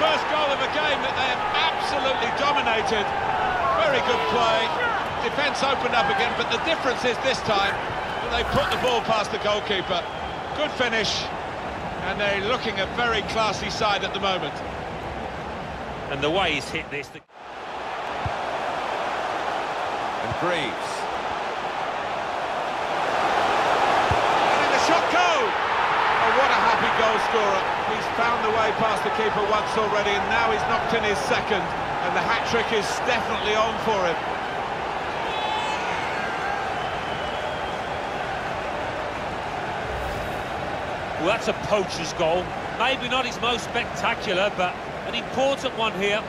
first goal of a game that they have absolutely dominated. Very good play. Defence opened up again, but the difference is this time that they put the ball past the goalkeeper. Good finish, and they're looking a very classy side at the moment. And the way he's hit this... The... And Greaves. What a happy goal scorer. He's found the way past the keeper once already, and now he's knocked in his second, and the hat-trick is definitely on for him. Well, that's a poacher's goal. Maybe not his most spectacular, but an important one here.